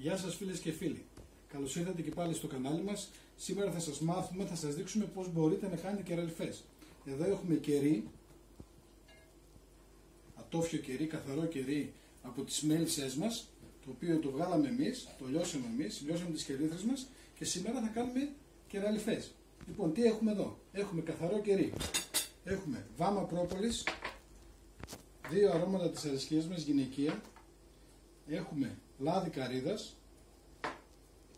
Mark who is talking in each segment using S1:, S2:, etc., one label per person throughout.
S1: Γεια σας φίλες και φίλοι. Καλώς ήρθατε και πάλι στο κανάλι μας. Σήμερα θα σας μάθουμε, θα σας δείξουμε πώς μπορείτε να κάνετε κεραλιφές. Εδώ έχουμε κερί, ατόφιο κερί, καθαρό κερί από τις μέλισσές μας, το οποίο το βγάλαμε εμείς, το λιώσαμε εμείς, λιώσαμε τις κερίθρες μας και σήμερα θα κάνουμε κεραλιφές. Λοιπόν, τι έχουμε εδώ; Έχουμε καθαρό κερί. Έχουμε βάμα πρόπολης, δύο αρώματα της αρισκίας μας, γυναικεία. Έχουμε λάδι καρύδας,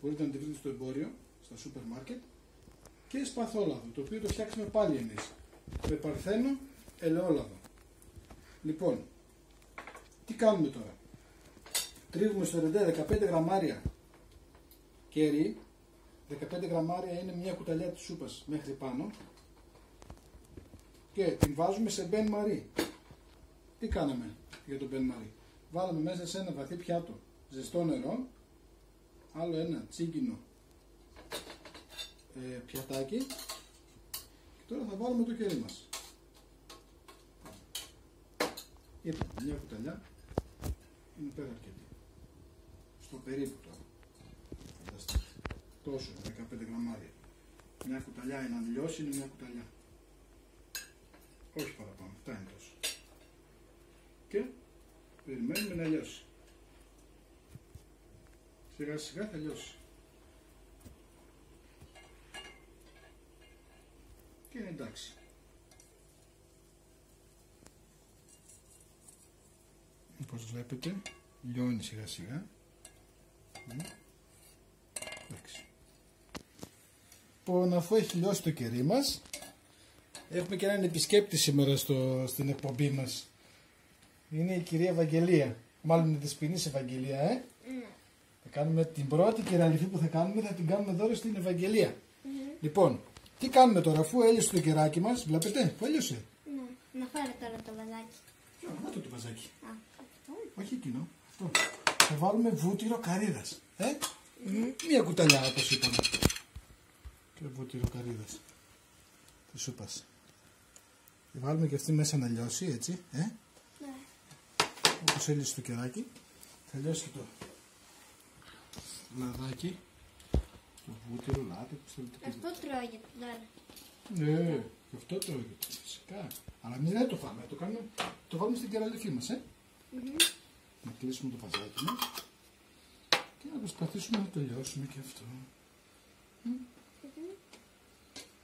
S1: μπορείτε να τη βρείτε στο εμπόριο, στα σούπερ μάρκετ, και σπαθόλαδο, το οποίο το φτιάξαμε πάλι εμείς, με παρθένο ελαιόλαδο. Λοιπόν, τι κάνουμε τώρα; Τρίβουμε στο ρεντέ 15 γραμμάρια κέρι, 15 γραμμάρια είναι μια κουταλιά της σούπας μέχρι πάνω και την βάζουμε σε μπεν μαρί. Τι κάναμε για το μπεν μαρί; Βάλαμε μέσα σε ένα βαθύ πιάτο ζεστό νερό, άλλο ένα τσίγκινο ε, πιατάκι και τώρα θα βάλουμε το κερί μας. Είπα, μια κουταλιά είναι πέρα αρκετή. Στο περίπου τώρα. Φανταστείτε. Τόσο, 15 γραμμάρια. Μια κουταλιά είναι αν λιώσει, είναι μια κουταλιά. Όχι παραπάνω, αυτά είναι τόσο. Και περιμένουμε να λιώσει. Σιγά σιγά θα λιώσει. Και είναι εντάξει. Όπως βλέπετε λιώνει σιγά σιγά. Εντάξει. Λοιπόν, αφού έχει λιώσει το κερί μας, έχουμε και έναν επισκέπτη σήμερα στο, στην εκπομπή μας. Είναι η κυρία Ευαγγελία. Μάλλον είναι της ποινής Ευαγγελία, ε. Θα κάνουμε την πρώτη κεραλιφή που θα κάνουμε, θα την κάνουμε δώρο στην Ευαγγελία. Λοιπόν, τι κάνουμε τώρα, αφού έλειωσε το κεράκι μας, βλέπετε, που έλειωσε.
S2: Ναι. Να πάρω τώρα το βαζάκι.
S1: Ποιο, να το το βαζάκι.
S2: Α, αυτό.
S1: Όχι εκείνο, αυτό. Θα βάλουμε βούτυρο καρύδας. Ε, μία κουταλιά όπως είπαμε. Και βούτυρο καρύδας. Τη σούπας. Θα βάλουμε και αυτή μέσα να λιώσει, έτσι, ε.
S2: Ναι.
S1: Όπως έλειωσε το κεράκι. Θα λιώσει το λαδάκι. Το βούτυρο, λάδι, πώς θέλετε πείτε.
S2: Αυτό τρώγεται τώρα.
S1: Ναι, και αυτό το έχετε, φυσικά. Αλλά εμείς δεν το φάμε, το, κάνουμε, το βάλουμε στην κεραλιφή μας, ε. Να κλείσουμε το παζάκι μας και να προσπαθήσουμε να το λιώσουμε και αυτό. Μμ.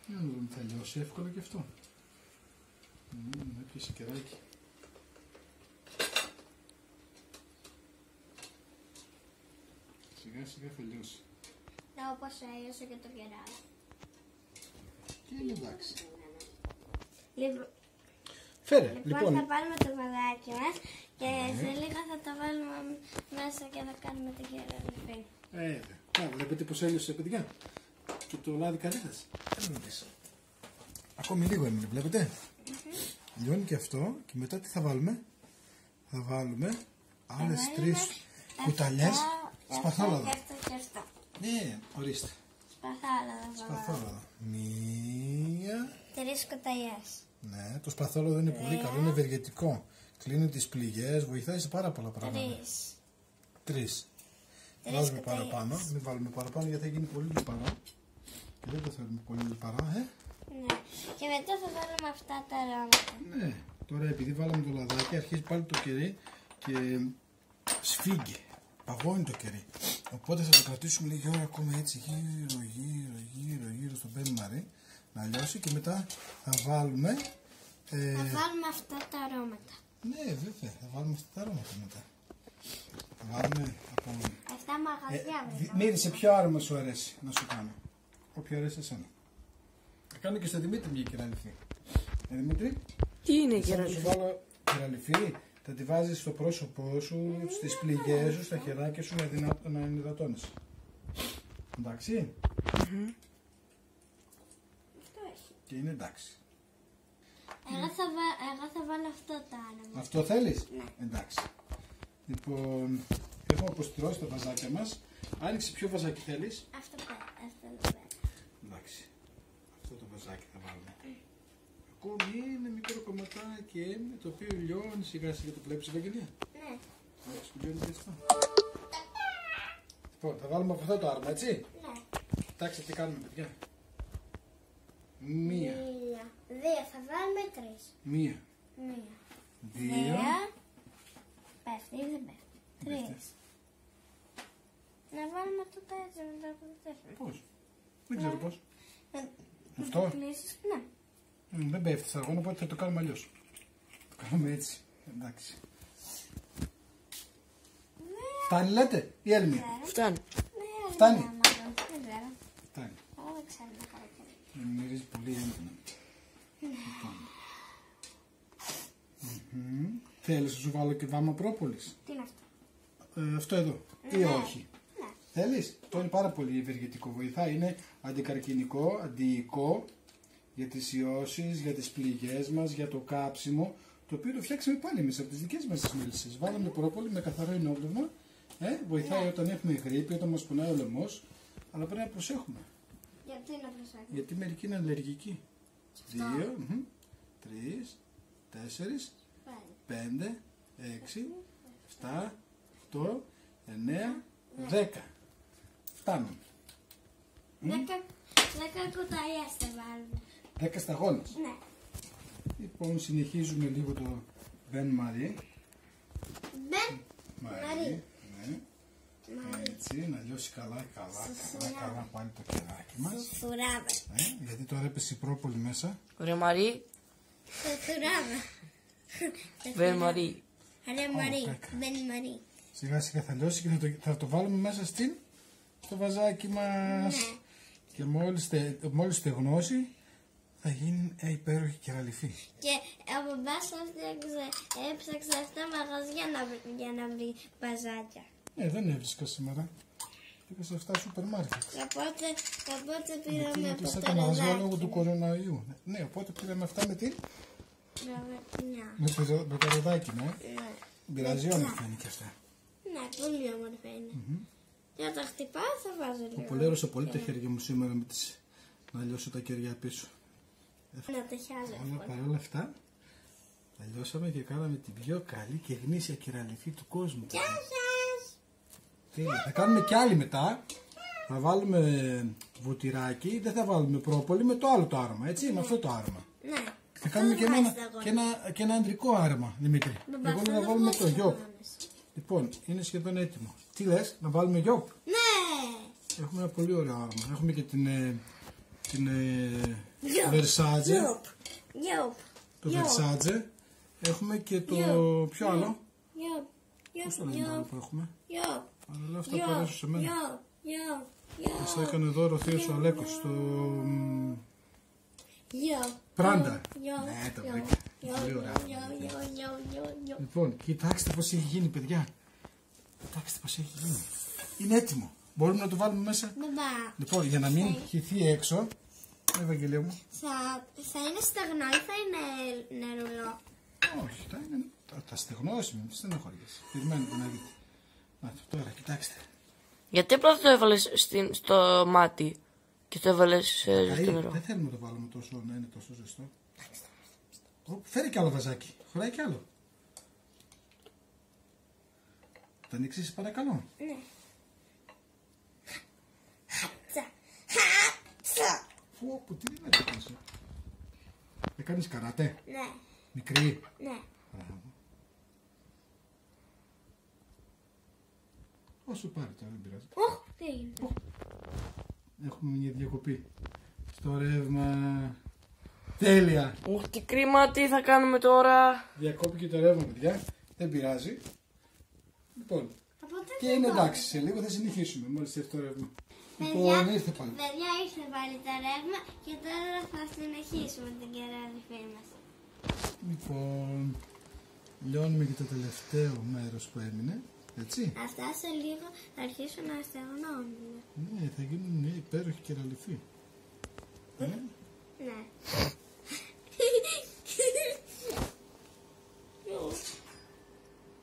S1: Για να δούμε, θα λιώσει εύκολα και αυτό. Μμ, έπιασε κεράκι. Σιγά σιγά θα λιώσει.
S2: Να όπως έλειωσε και το κεράκι.
S1: Και είναι εντάξει.
S2: Λοιπόν,
S1: Φέρε,
S2: λοιπόν,
S1: λοιπόν,
S2: θα πάρουμε το βαζάκι μας και σε λίγο θα το βάλουμε μέσα και θα κάνουμε την κεραλιφή.
S1: Ε, δε. Α, βλέπετε πως έλειωσε παιδιά. Και το λάδι καρύδας. Έλα να δεις. Ακόμη λίγο έμεινε, βλέπετε. Λιώνει και αυτό και μετά τι θα βάλουμε; Θα βάλουμε άλλες
S2: βάλουμε
S1: τρεις κουταλιές
S2: Αυτό, και
S1: σπαθόλαδο.
S2: Αυτό και αυτό και αυτό.
S1: Ναι, ορίστε.
S2: Σπαθάλαδο θα βάλουμε.
S1: Σπαθόλαδο. Μία.
S2: Τρεις κουταλιές.
S1: Ναι, το σπαθόλαδο είναι πολύ καλό, είναι ευεργετικό. Κλείνει τις πληγές, βοηθάει σε πάρα πολλά πράγματα.
S2: Τρεις.
S1: Τρεις.
S2: Τρεις
S1: Βάζουμε
S2: κουταλιές.
S1: παραπάνω, μην βάλουμε παραπάνω γιατί θα γίνει πολύ λιπαρά. Και δεν το θέλουμε πολύ λιπαρά, ε.
S2: Ναι. Και μετά θα βάλουμε αυτά τα αρώματα.
S1: Ναι, τώρα επειδή βάλαμε το λαδάκι αρχίζει πάλι το κερί και σφίγγει. Παγώνει το κερί. Οπότε θα το κρατήσουμε λίγη ώρα ακόμα έτσι γύρω γύρω γύρω γύρω στο μπεν μαρί να λιώσει και μετά θα βάλουμε ε,
S2: Θα βάλουμε αυτά τα αρώματα.
S1: ναι βέβαια θα βάλουμε αυτά τα αρώματα μετά. Θα βάλουμε από...
S2: Αυτά
S1: Ε,
S2: μαγαζιά
S1: δι-
S2: βέβαια.
S1: μύρισε ποιο άρωμα σου αρέσει να σου κάνω; Όποιο αρέσει εσένα. Θα κάνω και στο Δημήτρη μια κυραλιφή. Ε, Δημήτρη.
S3: Τι είναι
S1: Θέλω να
S3: κεραλιφή;
S1: σου βάλω κυραλιφή. Θα τη βάζεις στο πρόσωπό σου, στις πληγές σου, στα χεράκια σου να, δυνα... να ενυδατώνεις. Εντάξει.
S2: Αυτό έχει.
S1: Και είναι εντάξει.
S2: Εγώ θα, βα... Εγώ θα βάλω αυτό το άρωμα.
S1: Αυτό θέλεις;
S2: Ναι.
S1: Εντάξει. Λοιπόν, έχουμε αποστηρώσει τα βαζάκια μας. Άνοιξε ποιο βαζάκι θέλεις.
S2: Αυτό πέρα. Αυτό εδώ πέρα.
S1: Εντάξει. Αυτό το βαζάκι θα βάλουμε. Ακόμη είναι μικρό κομματάκι έμεινε, το οποίο λιώνει σιγά σιγά το βλέπεις Ευαγγελία.
S2: Ναι.
S1: Εντάξει, που λιώνει και αυτό. Λοιπόν, θα βάλουμε από αυτό το άρμα, έτσι;
S2: Ναι.
S1: Κοιτάξτε τι κάνουμε, παιδιά; Μία,
S2: Μία. Δύο. Θα βάλουμε τρεις.
S1: μία,
S2: Μία.
S1: δύο.
S2: Πέφτει ή δεν πέφτει. Τρεις. Να βάλουμε το τέτοιο μετά από το τέσσερα.
S1: Πώς; Δεν ξέρω πώς.
S2: Να-
S1: Αυτό;
S2: Να το κλείσεις. Ναι.
S1: Μ, Δεν πέφτει στα αγώνα, οπότε θα το κάνουμε αλλιώς. Το κάνουμε έτσι. Εντάξει. Φτάνει, λέτε, ή άλλη μία.
S3: Φτάνει.
S2: Ναι, άλλη
S1: Φτάνει;
S2: μία μάλλον. Δεν ξέρω.
S1: Φτάνει.
S2: Εγώ δεν ξέρω να κάνω και
S1: Ε, Μυρίζει πολύ έντονα. Λοιπόν. Μμμ. Θέλεις να σου βάλω και βάμα πρόπολης.
S2: Τι είναι αυτό;
S1: Ε, αυτό εδώ. Ή
S2: Ναι.
S1: όχι;
S2: Ναι.
S1: Θέλεις; Αυτό είναι πάρα πολύ ευεργετικό. Βοηθάει. Είναι αντικαρκυνικό, αντιοικό για τις ιώσεις, για τις πληγές μας, για το κάψιμο. Το οποίο το φτιάξαμε πάλι εμείς από τις δικές μας τις μέλισσες. Βάλαμε πρόπολη με καθαρό ενόπνευμα. Ε, βοηθάει όταν έχουμε γρήπη, όταν μας πονάει ο λαιμός. Αλλά πρέπει να προσέχουμε.
S2: Γιατί να προσέχουμε;
S1: Γιατί μερικοί είναι αλλεργικοί. Δύο, μμμ, τρεις, τέσσερις,
S2: Πάλι.
S1: πέντε, έξι, εφτά, οκτώ, εννέα, δέκα. Φτάνουν.
S2: Δέκα, δέκα κουταλιές θα βάλουμε.
S1: Δέκα σταγόνες.
S2: Ναι.
S1: Λοιπόν, συνεχίζουμε λίγο το Μπεν Μαρί.
S2: Μπεν.
S1: Μαρί.
S2: Μαρί.
S1: Ναι. Έτσι, να λιώσει καλά, καλά, καλά, καλά πάλι το κεράκι μας.
S2: Σουράβε.
S1: Ε, γιατί τώρα έπεσε η πρόπολη μέσα.
S3: Ρε Μαρή.
S2: Σουράβε.
S3: Βε Μαρή.
S2: Ρε Μαρή.
S1: κάκα.
S2: Μπεν Μαρή.
S1: Σιγά σιγά θα λιώσει και θα το, θα το βάλουμε μέσα στην, στο βαζάκι μας.
S2: Ναι.
S1: Και μόλις, τε, μόλις στεγνώσει θα γίνει ε, υπέροχη κεραλιφή.
S2: Και από μέσα έφτιαξε, έψαξε 7 μαγαζιά να βρει, για να βρει μπαζάκια.
S1: Ε, δεν έβρισκα σήμερα. Πήγα σε αυτά σούπερ μάρκετ.
S2: Οπότε, οπότε
S1: Γιατί
S2: πήραμε από
S1: έκλεισα
S2: το
S1: τα μαγαζιά λόγω
S2: ροδάκι.
S1: του κορονοϊού. Ναι, οπότε πήραμε αυτά με τι;
S2: Ροδακινιά.
S1: Με το, ρο- με το ροδάκι, ναι.
S2: Ναι.
S1: Πειράζει όμορφα είναι και αυτά.
S2: Ναι, πολύ όμορφα είναι. Και όταν χτυπάω θα βάζω λίγο.
S1: Απολέρωσα πολύ τα χέρια μου σήμερα με τις... να λιώσω τα κεριά πίσω.
S2: Να τα χιάζω.
S1: Αλλά παρόλα αυτά, τα λιώσαμε και κάναμε την πιο καλή και γνήσια κεραλιφή του κόσμου.
S2: Γεια σας.
S1: Τέλεια. Θα κάνουμε κι άλλη μετά. Θα βάλουμε βουτυράκι, δεν θα βάλουμε πρόπολη με το άλλο το άρμα, έτσι, με αυτό το άρμα.
S2: Ναι.
S1: Θα κάνουμε και
S2: Αυτό
S1: ένα,
S2: βάζεις τα
S1: και ένα, και ένα αντρικό άρμα, Δημήτρη.
S2: Μπαμπά,
S1: Εγώ
S2: αυτό
S1: λέω να
S2: δεν
S1: βάλουμε
S2: βάζεις
S1: το γιόπ.
S2: αγώνες.
S1: Λοιπόν, είναι σχεδόν έτοιμο. Τι λες, να βάλουμε γιόπ.
S2: Ναι.
S1: Έχουμε ένα πολύ ωραίο άρμα. Έχουμε και την, ε, την ε,
S2: Γιόπ.
S1: Versace,
S2: Γιόπ. Γιόπ.
S1: το
S2: Γιόπ.
S1: Versace. Έχουμε και το,
S2: Γιόπ.
S1: ποιο άλλο;
S2: Γιόπ.
S1: Πώς το
S2: Γιόπ.
S1: λένε το άλλο
S2: Γιόπ.
S1: που έχουμε;
S2: Γιόπ.
S1: Αλλά λέω αυτά που αρέσουν σε μένα.
S2: Γιόπ. Γιόπ. Γιόπ.
S1: Μας έκανε δώρο ο θείος ο Αλέκος, το μ,
S2: Γιόπ.
S1: Πράντα.
S2: Γιόπ.
S1: Ναι, το
S2: Γιόπ.
S1: βρήκα.
S2: Γιόπ.
S1: Πολύ ωραία.
S2: Γιόπ. Γιόπ. Γιόπ. Γιόπ. Γιόπ.
S1: Λοιπόν, κοιτάξτε πώς έχει γίνει παιδιά. Κοιτάξτε πώς έχει γίνει. Είναι έτοιμο. Μπορούμε να το βάλουμε μέσα.
S2: Μπαμπά,
S1: Λοιπόν, για να μην χυθεί έξω. Ευαγγελία μου.
S2: θα, θα είναι στεγνό ή θα είναι νερουλό.
S1: Όχι, θα, είναι, θα, θα στεγνώσουμε, μην στενοχωριέσαι. Περιμένετε να δείτε. Να το τώρα, κοιτάξτε.
S3: Γιατί πρώτα το έβαλες στο μάτι και το έβαλες στο
S1: Καεί,
S3: νερό;
S1: δεν θέλουμε να το βάλουμε τόσο, να είναι τόσο ζεστό. Ω, Φέρει κι άλλο βαζάκι. Χωράει κι άλλο. Το ανοίξεις παρακαλώ.
S2: Ναι. Χατσα.
S1: Φου, που τι είναι αυτό. εσύ. Έκανες καράτε;
S2: Ναι,
S1: Μικρή;
S2: ναι.
S1: Μπράβο. Όσο πάρει τώρα, δεν πειράζει.
S2: Οχ, τι έγινε.
S1: Έχουμε μια διακοπή. Στο ρεύμα. Τέλεια.
S3: Οχ, τι κρίμα, τι θα κάνουμε τώρα;
S1: Διακόπηκε το ρεύμα, παιδιά. Δεν πειράζει. Λοιπόν,
S2: Οπότε
S1: και είναι εντάξει. Σε λίγο θα συνεχίσουμε. Μόλις έρθει το ρεύμα.
S2: Παιδιά,
S1: Λοιπόν, ήρθε πάλι.
S2: παιδιά ήρθε πάλι το ρεύμα και τώρα θα συνεχίσουμε την κεράδι μας.
S1: Λοιπόν, λιώνουμε και το τελευταίο μέρος που έμεινε. Έτσι.
S2: Αυτά σε λίγο θα αρχίσουν να στεγνώνουν.
S1: Ναι, θα γίνουν μια υπέροχη κεραλιφή. Ε,
S2: Ναι.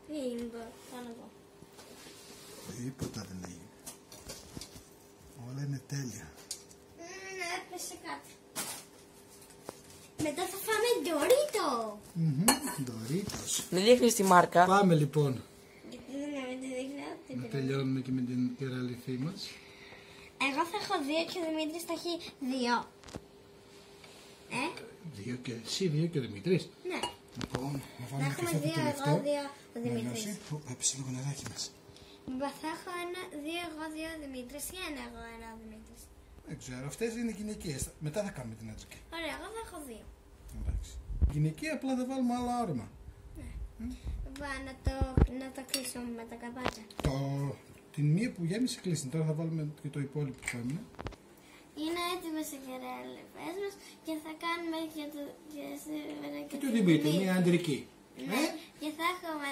S2: Τι έγινε τώρα,
S1: τέλεια.
S2: Ναι, έπεσε κάτι. Μετά θα φάμε ντορίτο.
S1: Μμμ, Doritos.
S3: Μην δείχνεις τη μάρκα.
S1: Πάμε λοιπόν
S2: Γιατί δεν με τη δείχνω, τι
S1: να
S2: πειράζει.
S1: τελειώνουμε και με την κεραλιθή μας.
S2: Εγώ θα έχω δύο και ο Δημήτρης θα έχει δύο. Ε,
S1: Δύο και εσύ, δύο και ο Δημήτρης.
S2: ναι.
S1: Λοιπόν, να
S2: Θα
S1: βάλουμε και
S2: έχουμε
S1: αυτό το
S2: δύο εγώ,
S1: τελευταίο.
S2: δύο ο
S1: Να
S2: Δημήτρης.
S1: λιώσει. Ω, Έπεσε λίγο νεράκι μας.
S2: Μπα, Θα έχω ένα, δύο εγώ, δύο ο Δημήτρης ή ένα εγώ, ένα ο Δημήτρης.
S1: Δεν ξέρω, αυτές είναι γυναικείες. Μετά θα κάνουμε την άτζικη.
S2: Ωραία, εγώ θα έχω δύο.
S1: Εντάξει. Γυναικεία απλά θα βάλουμε άλλο άρωμα.
S2: Μπα, να το, να το κλείσουμε με τα καπάκια.
S1: Το... Την μία που γέμισε κλείσει. Τώρα θα βάλουμε και το υπόλοιπο που έμεινε.
S2: Είναι έτοιμες οι κεραλιφές μας και θα κάνουμε και το και σήμερα και,
S1: Και το
S2: τον
S1: Δημήτρη, μία αντρική.
S2: Ναι,
S1: Ε;
S2: και θα έχουμε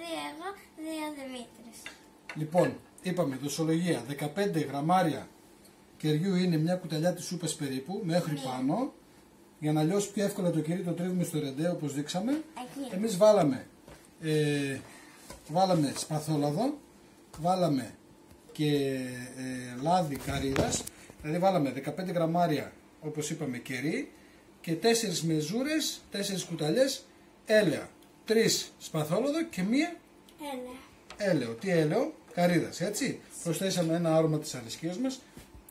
S2: δύο εγώ, δύο ο Δημήτρης.
S1: Λοιπόν, είπαμε δοσολογία 15 γραμμάρια κεριού είναι μια κουταλιά της σούπας περίπου μέχρι
S2: Ναι.
S1: πάνω. Για να λιώσει πιο εύκολα το κερί το τρίβουμε στο ρεντέ όπως δείξαμε.
S2: Εκεί.
S1: Εμείς βάλαμε, ε, βάλαμε σπαθόλαδο, βάλαμε και ε, λάδι καρύδας, δηλαδή βάλαμε 15 γραμμάρια όπως είπαμε κερί και 4 μεζούρες, 4 κουταλιές έλαια, 3 σπαθόλαδο και μία
S2: Έλα.
S1: έλαιο. Τι έλαιο, καρύδας, έτσι. Προσθέσαμε ένα άρωμα της αλυσκίας μας.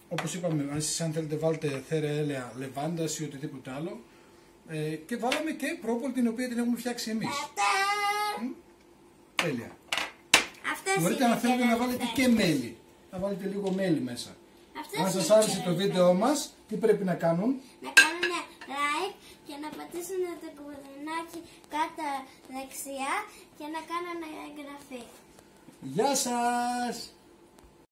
S1: Όπως είπαμε, αν εσείς αν θέλετε βάλτε θέρα έλαια λεβάντας ή οτιδήποτε άλλο. Ε, και βάλαμε και πρόπολη την οποία την έχουμε φτιάξει εμείς. Τέλεια.
S2: Αυτές
S1: Μπορείτε
S2: είναι
S1: να
S2: οι
S1: θέλετε να
S2: κεραλιφές.
S1: βάλετε και μέλι. Να βάλετε λίγο μέλι μέσα.
S2: Αυτές
S1: Αν
S2: είναι
S1: σας
S2: οι
S1: άρεσε το
S2: κεραλιφές.
S1: βίντεο μας, τι πρέπει να κάνουν;
S2: Να κάνουν like και να πατήσουν το κουδουνάκι κάτω δεξιά και να κάνουν εγγραφή.
S1: Γεια σας!